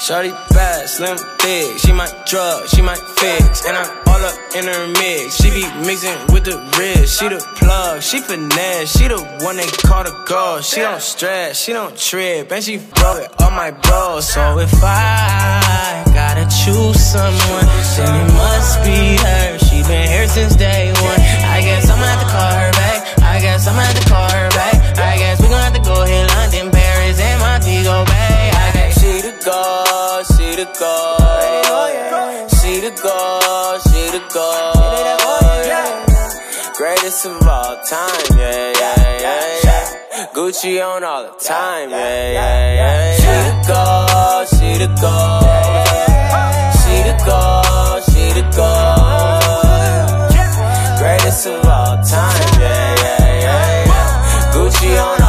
Shorty bad, slim, thick. She might drug, she might fix. And I'm all up in her mix. She be mixing with the wrist. She the plug, she finesse. She the one they call the girl. She don't stress, she don't trip. And she fuck it all my bros. So if I gotta choose someone, then it must girl. She the girl, she the girl. Greatest of all time, yeah, yeah, yeah, yeah. Gucci on all the time, yeah, yeah, yeah. She the girl, she the girl. She the the girl. Greatest of all time, yeah, yeah, yeah. Gucci on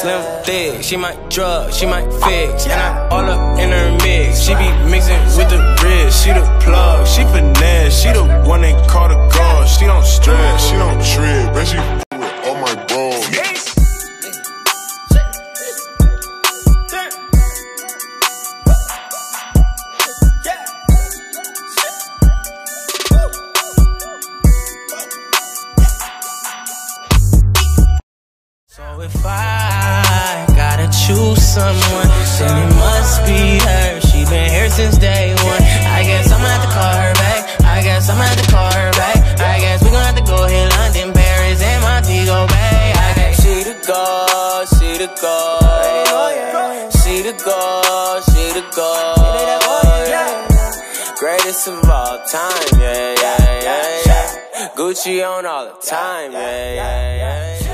slim, thick. She might drug, she might fix. And I'm all up in her mix. She be mixing with the wrist. She the plug, she finesse. She the one they call the girl. She don't stress, she don't trip. And she with all my bros. So if I someone, then it must be her. She been here since day one. I guess I'ma have to call her back. I guess I'ma have to call her back. I guess we gon' have to go hit London, Paris, and Montego Bay. I guess she the girl, she the girl. She the girl, she the girl. Greatest of all time, yeah, yeah, yeah, yeah. Gucci on all the time, yeah, yeah, yeah.